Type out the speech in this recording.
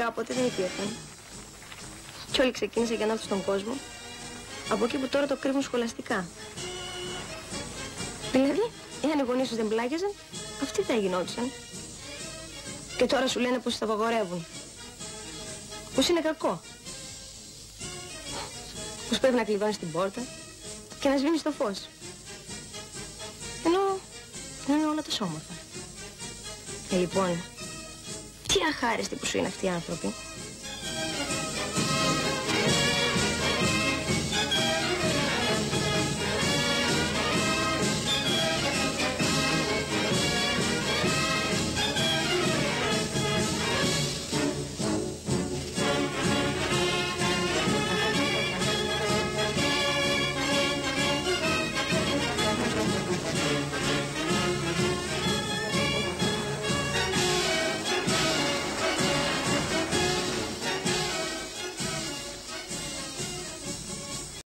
κάποτε δεν υπήρχαν. Κι όλοι ξεκίνησαν για να έρθουν στον κόσμο. Από εκεί που τώρα το κρύβουν σχολαστικά. Δηλαδή, εάν οι γονείς τους δεν πλάγιαζαν, αυτοί θα γινόντουσαν. Και τώρα σου λένε πως τα απαγορεύουν. Πως είναι κακό. Πως πρέπει να κλειδώνεις την πόρτα και να σβήνεις το φως. Ενώ, ενώ είναι όλα τόσο όμορφα. Ε, λοιπόν, τι αχάριστη που σου είναι αυτοί οι άνθρωποι.